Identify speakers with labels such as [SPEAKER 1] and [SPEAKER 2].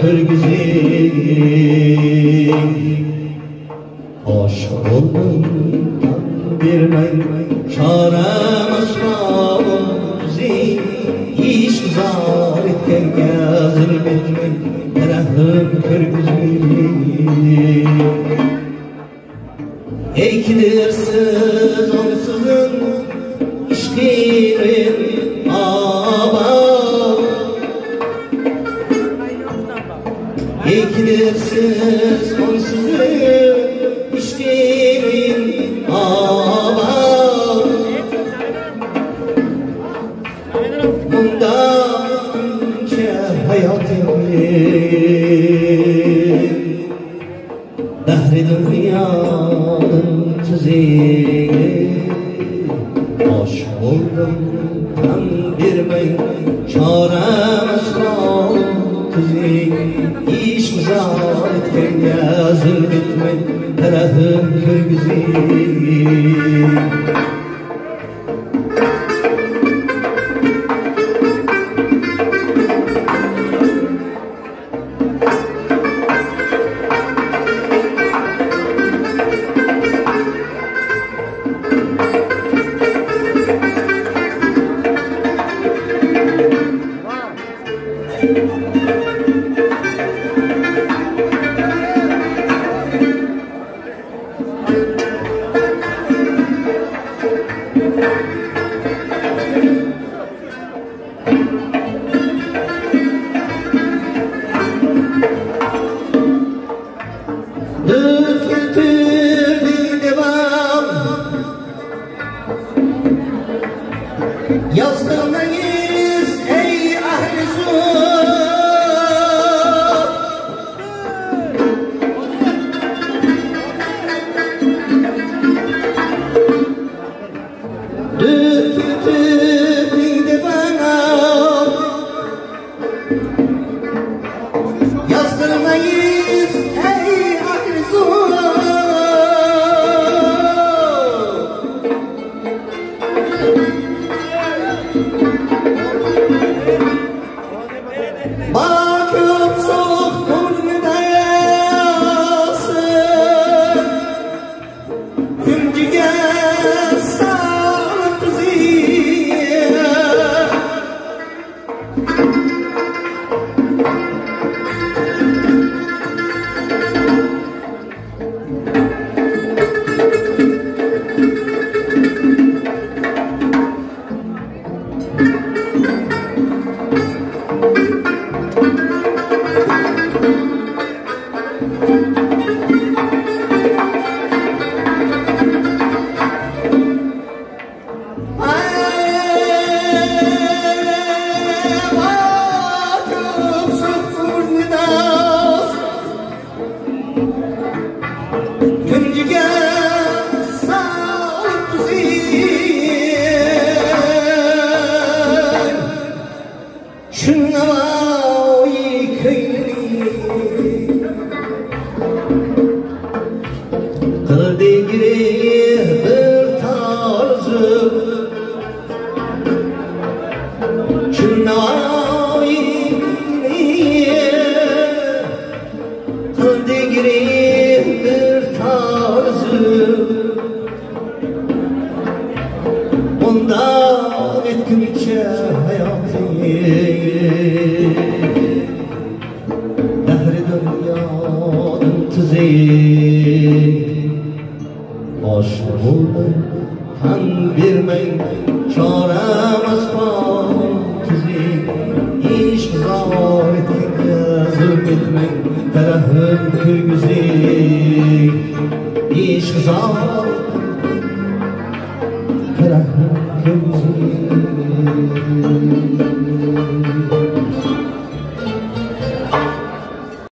[SPEAKER 1] kırgızey Aşık oldum vermey Çarem ashabım tüzey İş kızar etken zulmetmey Kerahım kırgızey Ekdirsiz onsuzun işkirin aba Ekdirsiz onsuzun işkirin aba Bunda önce hayatım Dehri dünyanın tüzeyini Aşk oldum tam bir ben Çarem Hazır Kırgızı'yı Yo, Kıldı gireyim bir tarzı. Kıldı gireyim bir tarzı. Ondan etkilikçe hayatı Dehri dünyanın tüzeyi. Aşık oldum kan vermeyin Çarem asfalın tüzeyi İşk zar etkinle zulmetmeyin Terahım kırgüzeyi İşk zar Thank you.